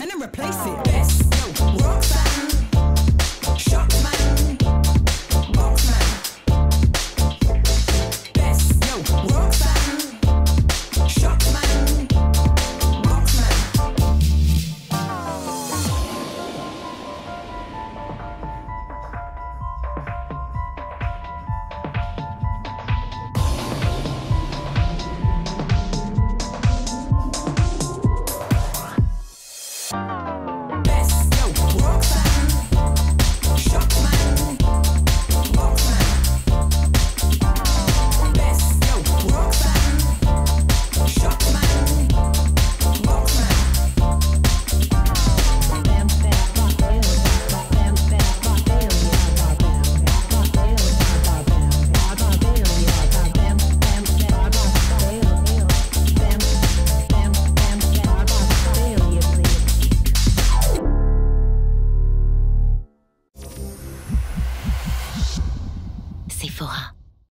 and then replace it. Best, fera.